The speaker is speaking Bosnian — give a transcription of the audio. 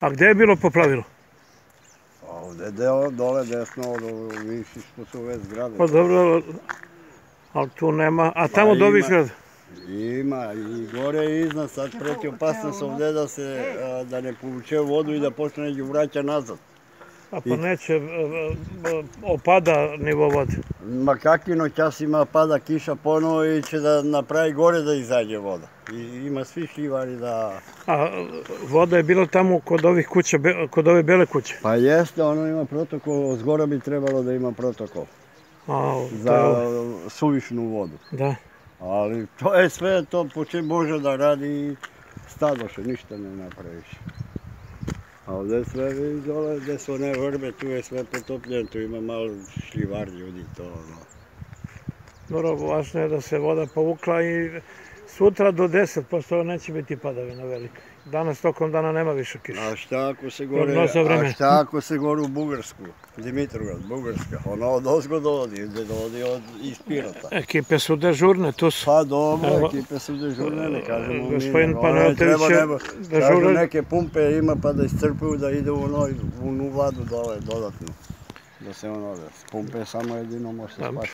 A gde je bilo poplavilo? A ovdje deo, dole desno od viši su ove zgrade. Pa dobro, ali tu nema, a tamo Pa do ima. Višgrada? Ima i gore i iznad, sad preti opasnost ovdje da se, a, da ne povuče vodu i da počne neđu vraća nazad. A pa neće, e, e, opada nivo vode. Ma kakvino čas ima pada kiša ponovo i će da napravi gore da izađe voda. I ima svi šljivari da... A voda je bila tamo kod ovih kuća, kod ove bele kuće. Pa jeste, ono ima protokol, zgora bi trebalo da ima protokol A, za suvišnu vodu. Da. Ali to je sve to po čem može da radi i stado se ništa ne napraviš. A ovdje sve dole, gdje su one vrbe, tu je sve potopljeno, tu ima malo šljivar ljudi, to ono. Dobro, važno je da se voda povukla i sutra do 10, pošto neće biti padavina velika. Danas tokom dana nema više kiša. A šta ako se gore, a šta ako se gore u Bugarsku, Dimitrovgrad, Bugarska, ono od ozgo dovodi, gdje dovodi od, iz Pirota. Ekipe su dežurne, tu su. Pa dobro, Evo, ekipe su dežurne, ne kažemo mi. gospodin treba je dežuran. Kažu neke pumpe ima pa da iscrpuju da ide u ono, u nu vadu dole dodatno. Da se ono, pumpe samo jedino može Pa, spati.